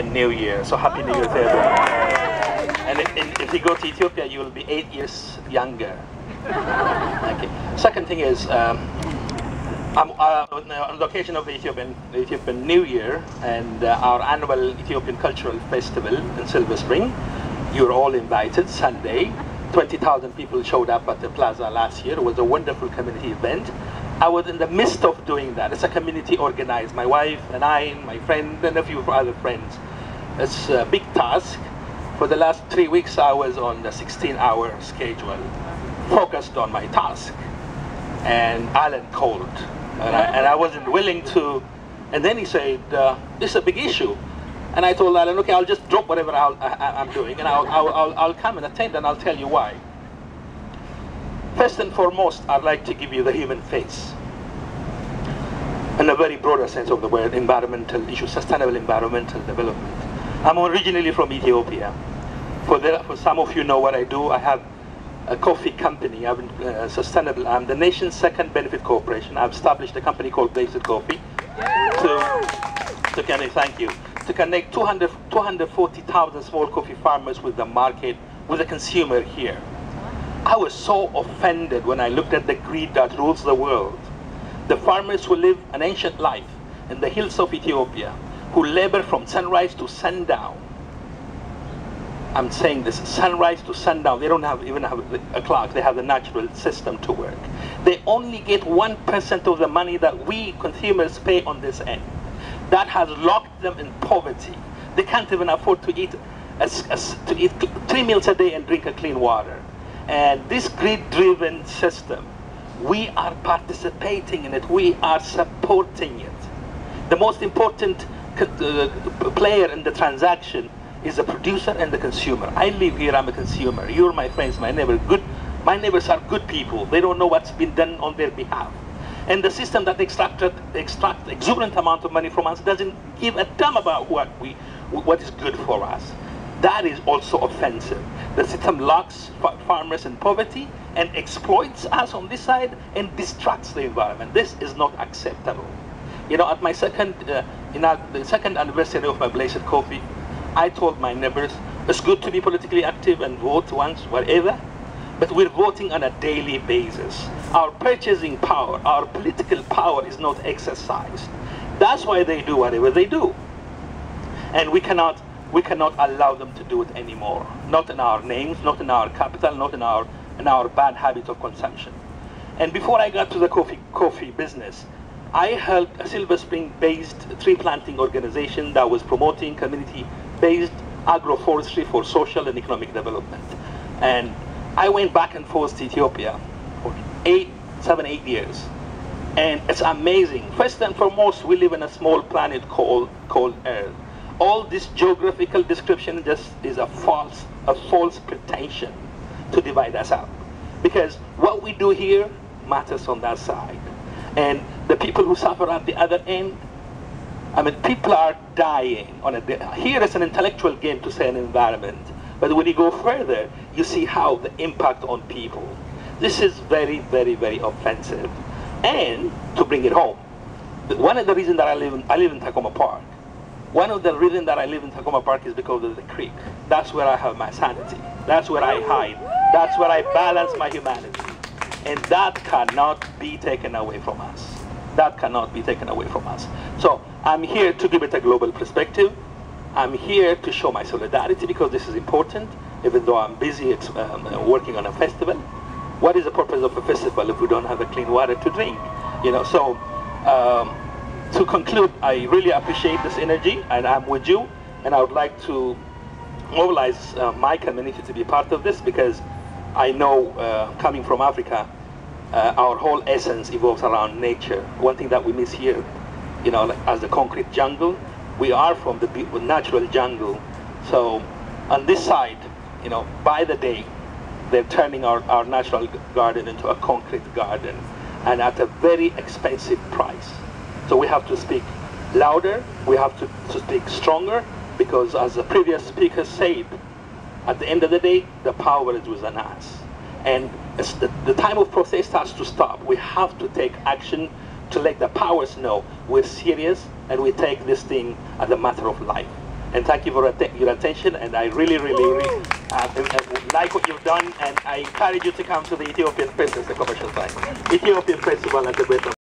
New Year. So happy New Year to everyone. And if, if you go to Ethiopia, you will be eight years younger. Okay. Second thing is, um, I'm uh, on the occasion of the Ethiopian, the Ethiopian New Year and uh, our annual Ethiopian Cultural Festival in Silver Spring. You're all invited Sunday. 20,000 people showed up at the plaza last year. It was a wonderful community event. I was in the midst of doing that. It's a community organized. My wife and I, my friend, and a few other friends. It's a big task. For the last three weeks, I was on the 16-hour schedule, focused on my task. And Alan called, and I, and I wasn't willing to. And then he said, uh, "This is a big issue." And I told Alan, "Okay, I'll just drop whatever I'll, I, am doing, and I'll, I'll, I'll, I'll come and attend, and I'll tell you why." First and foremost, I'd like to give you the human face. In a very broader sense of the word, environmental issues, sustainable environmental development. I'm originally from Ethiopia. For, the, for some of you know what I do, I have a coffee company, I'm uh, sustainable. I'm the nation's second benefit corporation. I've established a company called Blessed Coffee to, to connect, thank you, to connect 200, 240,000 small coffee farmers with the market, with the consumer here. I was so offended when I looked at the greed that rules the world. The farmers who live an ancient life in the hills of Ethiopia, who labor from sunrise to sundown. I'm saying this, sunrise to sundown. They don't have even have a clock. They have the natural system to work. They only get 1% of the money that we consumers pay on this end. That has locked them in poverty. They can't even afford to eat, a, a, to eat three meals a day and drink a clean water. And this greed-driven system, we are participating in it. We are supporting it. The most important uh, player in the transaction is the producer and the consumer. I live here, I'm a consumer. You're my friends, my neighbor. Good, my neighbors are good people. They don't know what's been done on their behalf. And the system that extracted extract exuberant amount of money from us doesn't give a damn about what we, what is good for us. That is also offensive. The system locks farmers in poverty and exploits us on this side and distracts the environment. This is not acceptable. You know, at my second, uh, in our, the second anniversary of my Blessed Coffee, I told my neighbors, it's good to be politically active and vote once, whatever, but we're voting on a daily basis. Our purchasing power, our political power is not exercised. That's why they do whatever they do. And we cannot we cannot allow them to do it anymore. Not in our names, not in our capital, not in our, in our bad habit of consumption. And before I got to the coffee, coffee business, I helped a Silver Spring-based tree planting organization that was promoting community-based agroforestry for social and economic development. And I went back and forth to Ethiopia for eight, seven, eight years. And it's amazing. First and foremost, we live in a small planet called, called Earth all this geographical description just is a false, a false pretension to divide us up. Because what we do here matters on that side. And the people who suffer at the other end, I mean, people are dying on a, here is an intellectual game to say an environment. But when you go further, you see how the impact on people. This is very, very, very offensive. And to bring it home, one of the reasons that I live in, I live in Takoma Park, one of the reasons that I live in Takoma Park is because of the creek. That's where I have my sanity. That's where I hide. That's where I balance my humanity. And that cannot be taken away from us. That cannot be taken away from us. So I'm here to give it a global perspective. I'm here to show my solidarity because this is important, even though I'm busy um, working on a festival. What is the purpose of a festival if we don't have a clean water to drink? You know, so um, to conclude, I really appreciate this energy and I'm with you and I would like to mobilize uh, my community to be part of this because I know uh, coming from Africa, uh, our whole essence evolves around nature. One thing that we miss here, you know, like as the concrete jungle, we are from the natural jungle. So on this side, you know, by the day, they're turning our, our natural garden into a concrete garden and at a very expensive price. So we have to speak louder, we have to, to speak stronger, because as the previous speaker said, at the end of the day, the power is within us. And the, the time of protest has to stop. We have to take action to let the powers know we're serious and we take this thing as a matter of life. and thank you for atten- your attention. And I really, really, really uh, like what you've done, and I encourage you to come to the Ethiopian Fest as a commercial site. Ethiopian Festival at the Great